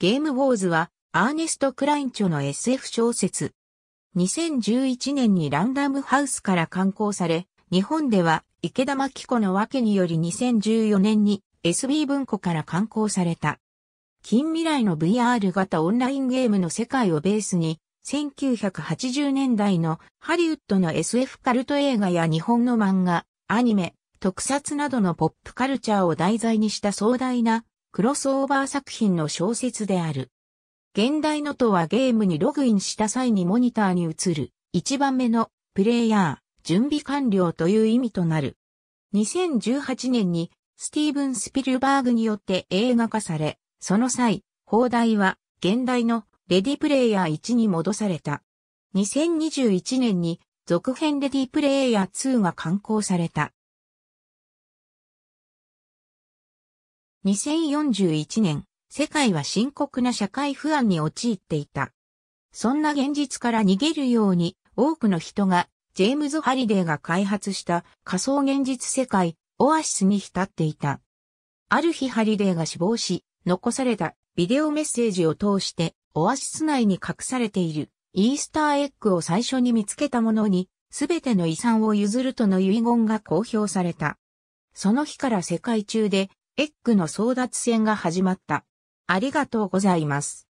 ゲームウォーズはアーネスト・クライン著の SF 小説。2011年にランダムハウスから刊行され、日本では池田真紀子の訳により2014年に SB 文庫から刊行された。近未来の VR 型オンラインゲームの世界をベースに、1980年代のハリウッドの SF カルト映画や日本の漫画、アニメ、特撮などのポップカルチャーを題材にした壮大なクロスオーバー作品の小説である。現代のとはゲームにログインした際にモニターに映る1番目のプレイヤー、準備完了という意味となる。2018年にスティーブン・スピルバーグによって映画化され、その際、放題は現代のレディプレイヤー1に戻された。2021年に続編レディプレイヤー2が刊行された。2041年、世界は深刻な社会不安に陥っていた。そんな現実から逃げるように多くの人がジェームズ・ハリデーが開発した仮想現実世界オアシスに浸っていた。ある日ハリデーが死亡し、残されたビデオメッセージを通してオアシス内に隠されているイースターエッグを最初に見つけた者にすべての遺産を譲るとの遺言が公表された。その日から世界中でエッグの争奪戦が始まった。ありがとうございます。